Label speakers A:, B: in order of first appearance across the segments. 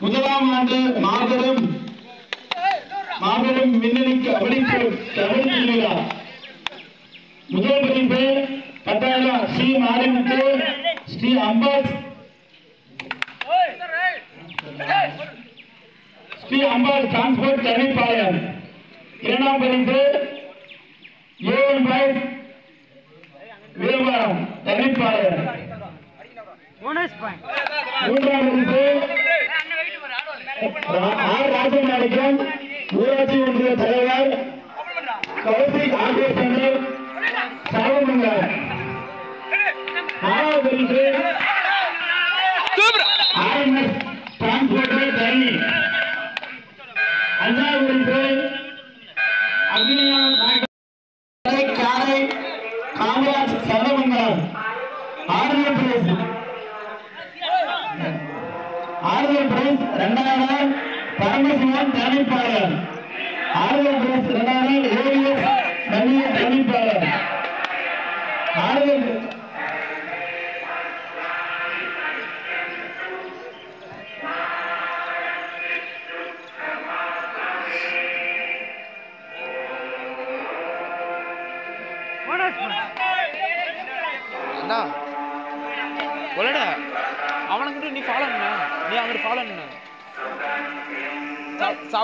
A: முதலாம் ஆண்டு மாபெரும் மாபெரும் மின்னணி கபடிப்பு கபடி விழா முதல் பரிசு பட்டாளம் ஸ்ரீ மாரிமுத்து ஸ்ரீ அம்பாஸ் ஸ்ரீ அம்பாள் டிரான்ஸ்போர்ட் தனிப்பாளையம் இரண்டாம் பரிசு A N boys Veerabaram Thanipalayam
B: bonus point
A: R Rajamanickam ஊராட்சி ஒன்றிய தலைவர்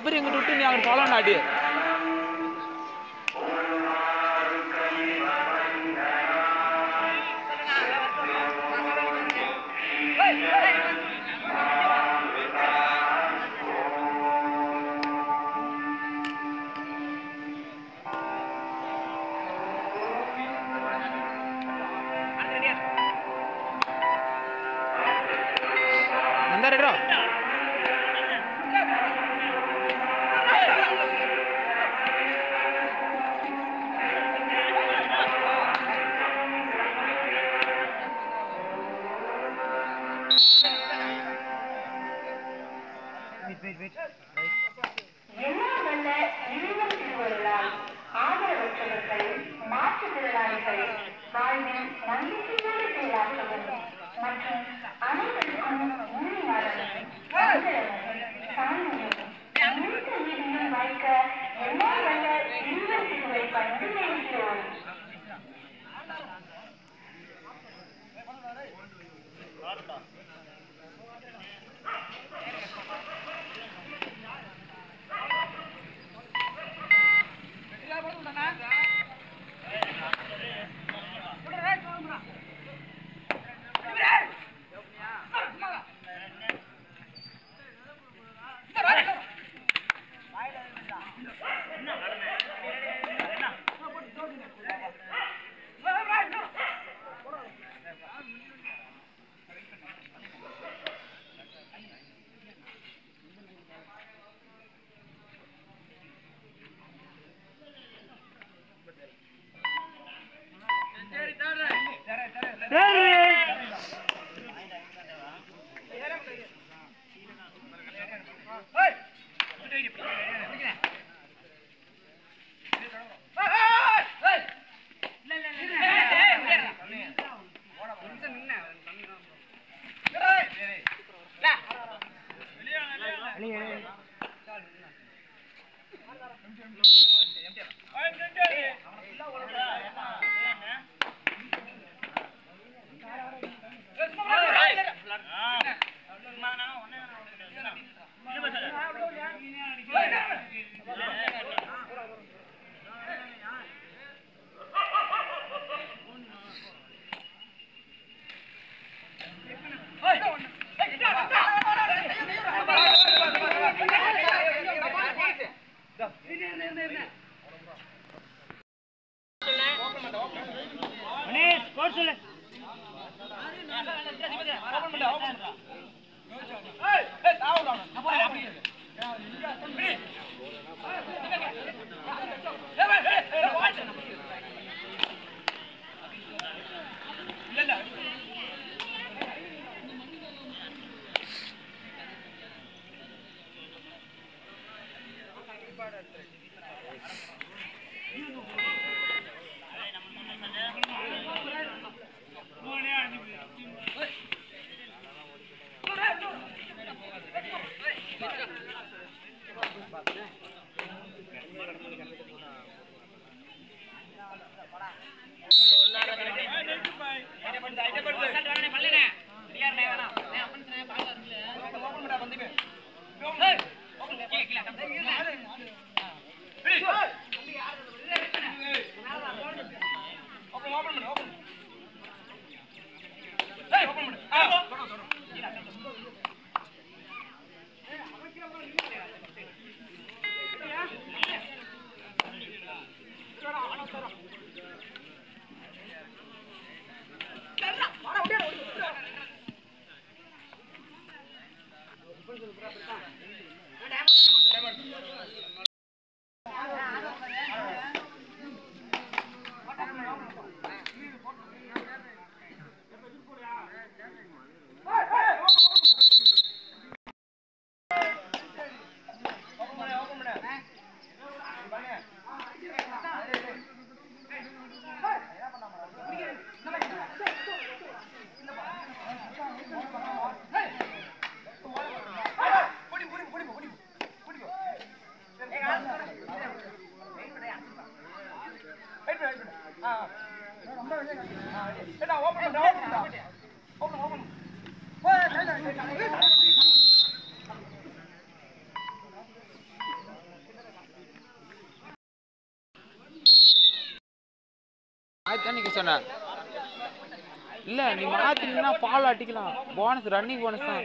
C: அப்புறம் எங்கிட்ட விட்டு நீ
D: அங்கே போகலான்னு ஆடி வாழ்வில் நம்பிக்கையோடு மற்றும் அனைவருக்கும் உண்மையாளரும் ஆதரவும் வாய்க்க எல்லாம் வல்ல இறைவன் திருவை பணிந்து நினைக்கிறோம்
B: Hey!
D: ஆ
C: பண்ணு நீங்க சொன்ன. இல்ல நீ மாத்தினா ஃபால் அடிக்கலாம். போனஸ் ரன்னிங் போனஸ் தான்.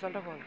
B: சொல்கிற
E: போங்க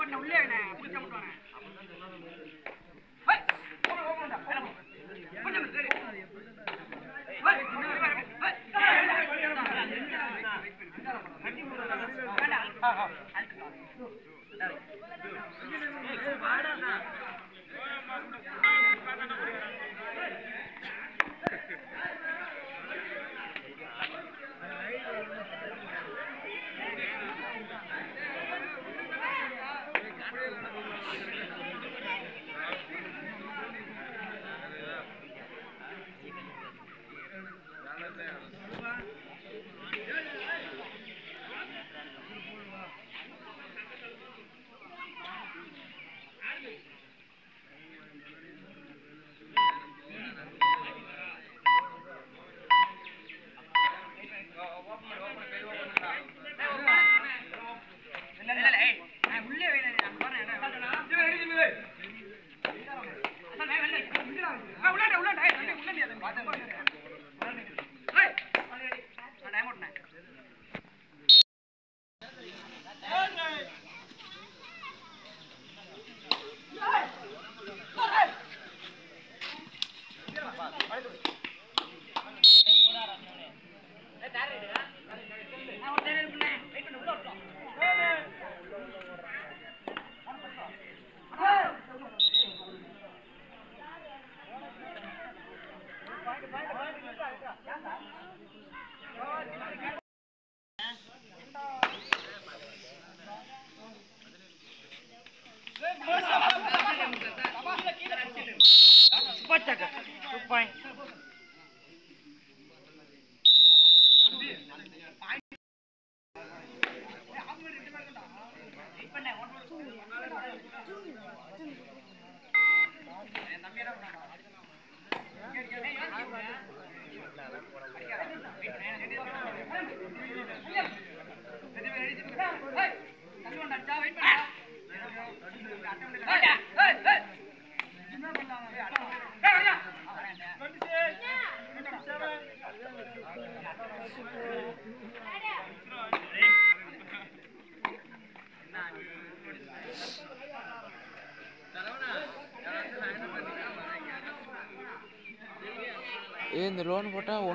C: ஏ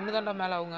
C: ஒன்று தாண்டா மேலே அவங்க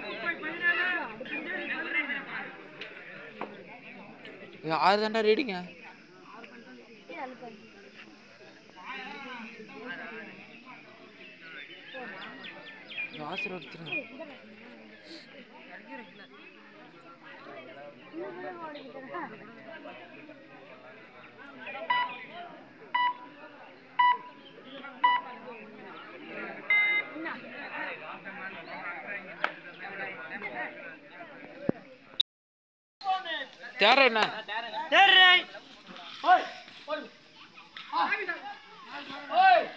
C: ஆறு தாண்டா ரீடிங்க. ஆசீர்வதிச்சிருங்க தேர என்ன? Oi! Oi! Oi!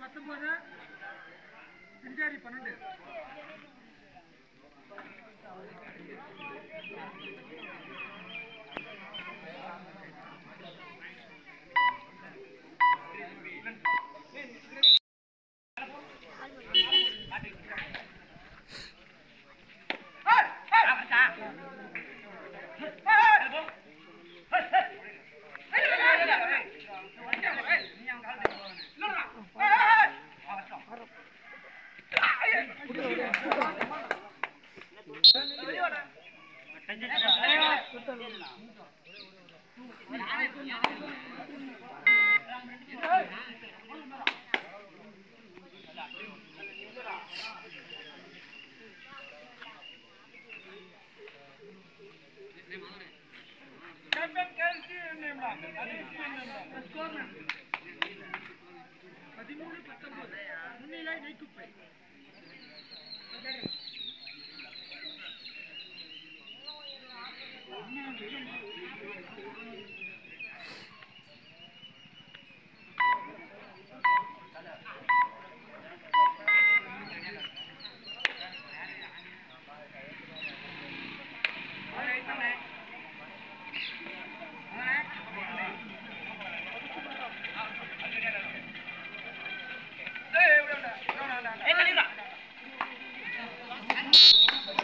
E: பத்தொன்பது பிஞ்சாரி பன்னெண்டு.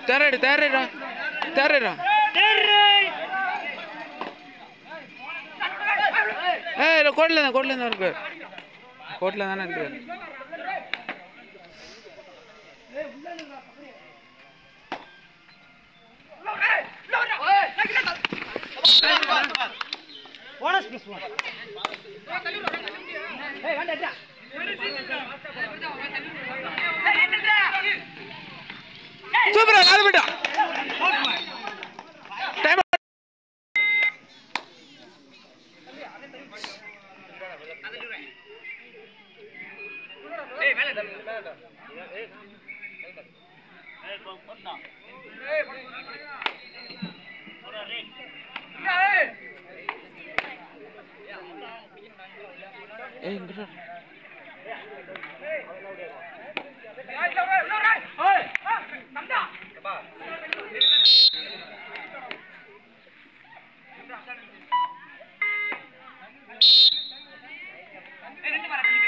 C: தேரடி தேரடா தேரடா ஏய் இல்லை கோட்டில் தான் கோட்டில் தான் இருக்கு. கோட்டில் தானே இருக்கு.
B: போனஸ் ப்ளஸ் ஒன்
C: சூப்பரா அது விட்டா டைம் ஏய் ரெண்டு
B: மரம்